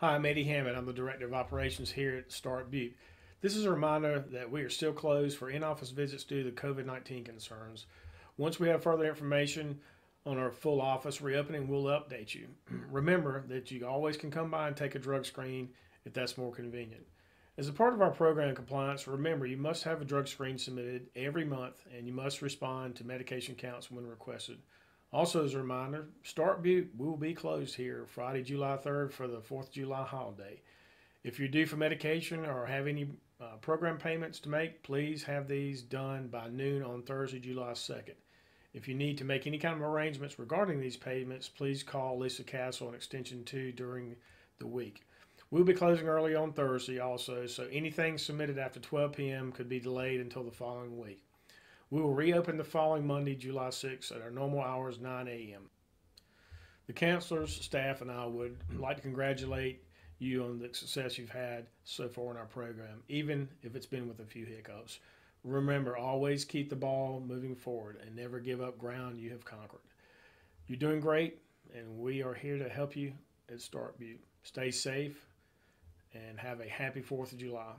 Hi, I'm Eddie Hammond. I'm the Director of Operations here at StartBupe. This is a reminder that we are still closed for in office visits due to COVID 19 concerns. Once we have further information on our full office reopening, we'll update you. Remember that you always can come by and take a drug screen if that's more convenient. As a part of our program compliance, remember you must have a drug screen submitted every month and you must respond to medication counts when requested. Also, as a reminder, StartBupe will be closed here Friday, July 3rd for the 4th of July holiday. If you're due for medication or have any uh, program payments to make, please have these done by noon on Thursday, July 2nd. If you need to make any kind of arrangements regarding these payments, please call Lisa Castle on Extension 2 during the week. We'll be closing early on Thursday also, so anything submitted after 12 p.m. could be delayed until the following week. We will reopen the following Monday, July 6th at our normal hours, 9 a.m. The counselors, staff, and I would like to congratulate you on the success you've had so far in our program, even if it's been with a few hiccups. Remember, always keep the ball moving forward and never give up ground you have conquered. You're doing great, and we are here to help you at StartBupe. Stay safe and have a happy 4th of July.